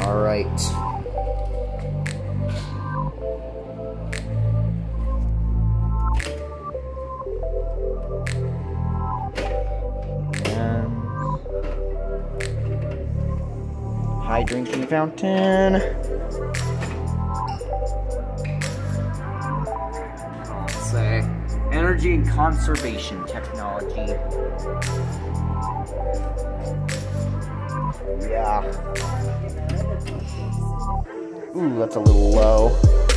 All right. And high drinking fountain. Say energy and conservation technology. Yeah. Ooh, that's a little low.